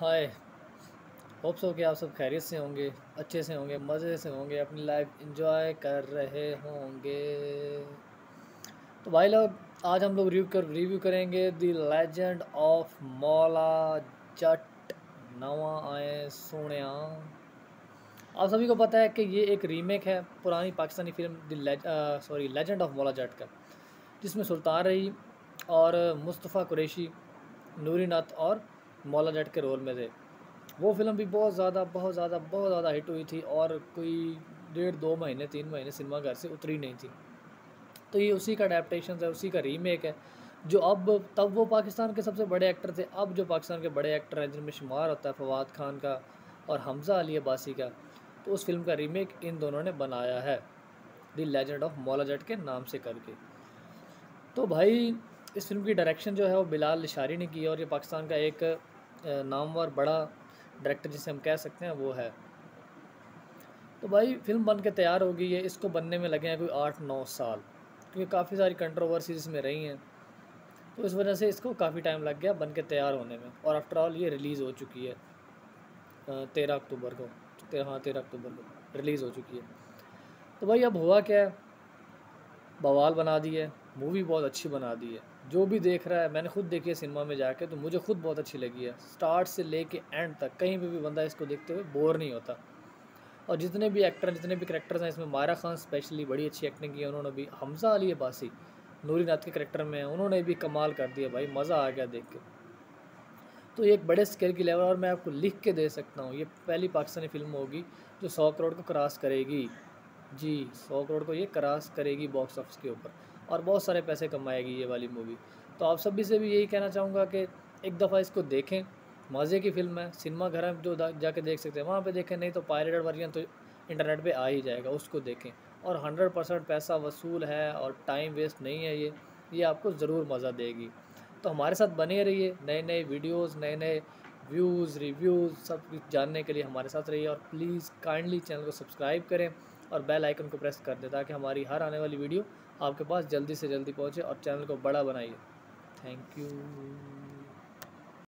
हाय। Hope so कि आप सब खैरियत से होंगे, अच्छे से होंगे, मज़े से होंगे, अपनी लाइफ इंजॉय कर रहे होंगे। तो भाई लोग, आज हम लोग रिव्यू कर रिव्यू करेंगे द लेजेंड ऑफ़ मौला जट नवा आए सोने आप सभी को पता है कि ये एक रीमेक है, पुरानी Pakistani film the sorry legend of Maula Jatt का, जिसमें सुल्तान रही और मुस्तफ़ा कुरैशी नूरी नाथ और मौला जट के रोल में थे। वो फ़िल्म भी बहुत ज़्यादा बहुत ज़्यादा बहुत ज़्यादा हिट हुई थी और कोई डेढ़ दो महीने, तीन महीने सिनेमा घर से उतरी नहीं थी। तो ये उसी का अडेप्टशन है, उसी का रीमेक है, जो अब, तब वो पाकिस्तान के सबसे बड़े एक्टर थे। अब जो पाकिस्तान के बड़े एक्टर हैं, जिनमें शुमार होता है, फवाद खान का और हमज़ा अली अब्बासी का तो उस फ़िल्म का रीमेक इन दोनों ने बनाया है द लेजेंड ऑफ़ मौला जट के नाम से करके। तो भाई, इस फ़िल्म की डायरेक्शन जो है, वो बिलाल लिशारी ने की और ये पाकिस्तान का एक नामवर बड़ा डायरेक्टर जिसे हम कह सकते हैं, वो है। तो भाई फ़िल्म बन के तैयार हो गई है। इसको बनने में लगे हैं कोई आठ, नौ साल, क्योंकि काफ़ी सारी कंट्रोवर्सीज इसमें रही हैं। तो इस वजह से इसको काफ़ी टाइम लग गया बन के तैयार होने में। और आफ्टर ऑल ये रिलीज़ हो चुकी है। तेरह अक्टूबर को। तेरह हाँ तेरह अक्टूबर को रिलीज़ हो चुकी है। तो भाई, अब हुआ क्या है? बवाल बना दी है। मूवी बहुत अच्छी बना दी है। जो भी देख रहा है, मैंने खुद देखी है सिनेमा में जाके तो मुझे खुद बहुत अच्छी लगी है। स्टार्ट से लेके एंड तक, कहीं पे भी बंदा इसको देखते हुए बोर नहीं होता। और जितने भी एक्टर जितने भी करेक्टर्स हैं, इसमें मायरा खान स्पेशली बड़ी अच्छी एक्टिंग की है। उन्होंने भी, हमजा अली बासी नूरी नाथ के करेक्टर में उन्होंने भी कमाल कर दिया भाई, मज़ा आ गया देख के। तो ये एक बड़े स्केल की लेवल और मैं आपको लिख के दे सकता हूँ। ये पहली पाकिस्तानी फ़िल्म होगी, जो सौ करोड़ को क्रॉस करेगी। जी, सौ करोड़ को ये क्रॉस करेगी बॉक्स ऑफ़िस के ऊपर। और बहुत सारे पैसे कमाएगी ये वाली मूवी तो आप सभी से भी यही कहना चाहूँगा कि एक दफ़ा इसको देखें। मज़े की फ़िल्म है। सिनेमा घर में जो जाके देख सकते हैं। वहाँ पे देखें, नहीं तो पायरेटेड वर्जन तो इंटरनेट पे आ ही जाएगा, उसको देखें। और हंड्रेड परसेंट पैसा वसूल है और टाइम वेस्ट नहीं है ये। ये आपको ज़रूर मज़ा देगी। तो हमारे साथ बने रहिए। नए नए वीडियोज़ नए नए व्यूज़ रिव्यूज़ सब कुछ जानने के लिए हमारे साथ रहिए और प्लीज़ काइंडली चैनल को सब्सक्राइब करें और बेल आइकन को प्रेस कर दें ताकि हमारी हर आने वाली वीडियो आपके पास जल्दी से जल्दी पहुँचे और चैनल को बड़ा बनाइए। Thank you